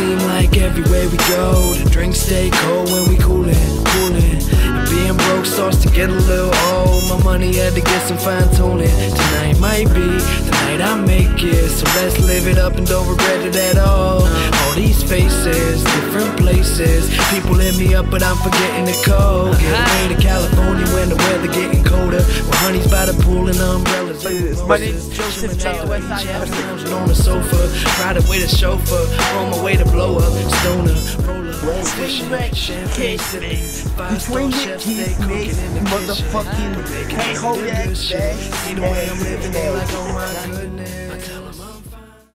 Seem like everywhere we go The drinks stay cold when we coolin', coolin' And being broke starts to get a little old. My money had to get some fine tuning Tonight might be the night I make it So let's live it up and don't regret it at all. All these faces, different places. People hit me up but I'm forgetting the code. Get away to California honeys by the pool and umbrellas. My name's Joseph J. Westside Lounging on the sofa, riding with a chauffeur, on my way to blow up. Stoner, roller, fishing, champagne sipping, five star the chefs, they cooking in the kitchen. motherfucking They can't hold the that shit. See the way I'm living, they like, oh my goodness.